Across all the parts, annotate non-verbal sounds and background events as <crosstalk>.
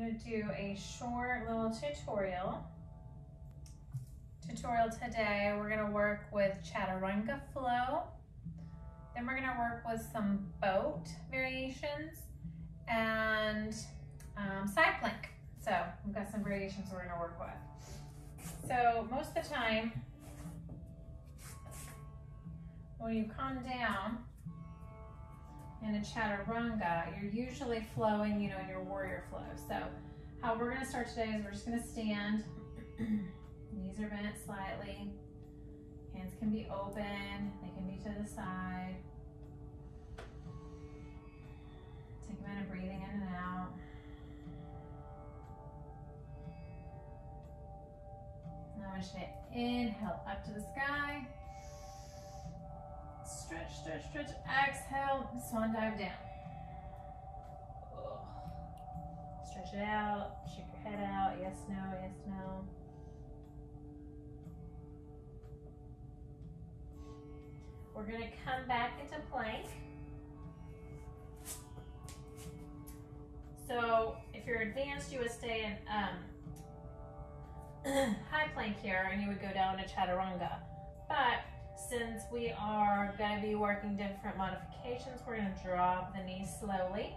gonna do a short little tutorial. Tutorial today, we're gonna work with chaturanga flow. Then we're gonna work with some boat variations and um, side plank. So we've got some variations we're gonna work with. So most of the time, when you come down in a chaturanga, you're usually flowing, you know, in your warrior flow. So how we're gonna start today is we're just gonna stand, <clears throat> knees are bent slightly, hands can be open, they can be to the side. Take a minute of breathing in and out. Now I want you to inhale up to the sky. Stretch, stretch, stretch. Exhale, swan dive down. Stretch it out, shake your head out. Yes, no, yes, no. We're gonna come back into plank. So if you're advanced, you would stay in um, <clears throat> high plank here and you would go down to chaturanga. But since we are going to be working different modifications, we're going to drop the knees slowly.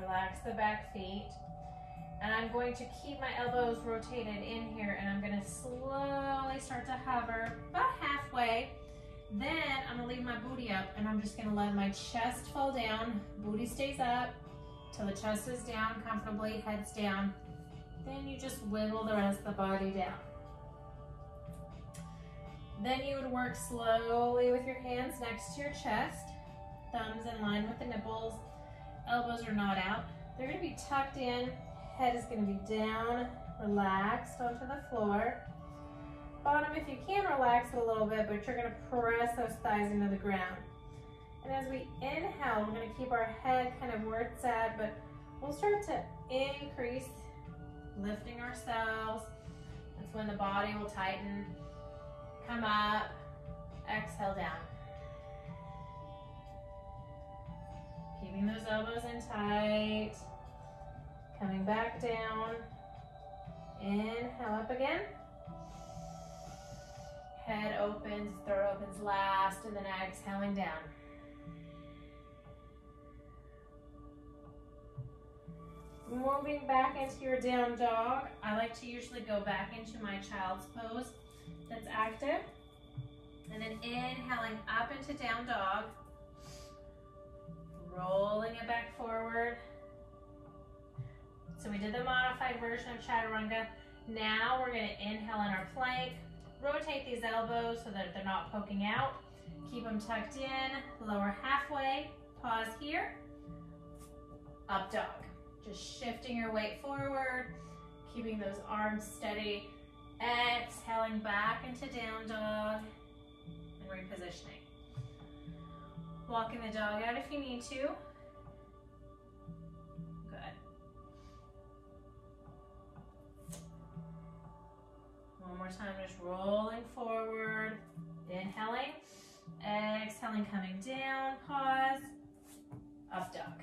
Relax the back feet. And I'm going to keep my elbows rotated in here and I'm going to slowly start to hover about halfway. Then I'm going to leave my booty up and I'm just going to let my chest fall down. Booty stays up till the chest is down comfortably, head's down. Then you just wiggle the rest of the body down. Then you would work slowly with your hands next to your chest, thumbs in line with the nipples, elbows are not out. They're gonna be tucked in, head is gonna be down, relaxed onto the floor. Bottom, if you can, relax it a little bit, but you're gonna press those thighs into the ground. And as we inhale, we're gonna keep our head kind of where it's at, but we'll start to increase, lifting ourselves. That's when the body will tighten. Come up, exhale down. Keeping those elbows in tight. Coming back down. Inhale up again. Head opens, throat opens last, and then exhaling down. Moving back into your down dog. I like to usually go back into my child's pose inhaling up into down dog. Rolling it back forward. So we did the modified version of chaturanga. Now we're gonna inhale in our plank. Rotate these elbows so that they're not poking out. Keep them tucked in, lower halfway. Pause here. Up dog. Just shifting your weight forward, keeping those arms steady Exhaling back into down dog repositioning. Walking the dog out if you need to. Good. One more time, just rolling forward, inhaling, exhaling, coming down, pause, up dog.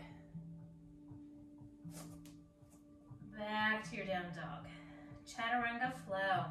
Back to your down dog chaturanga flow.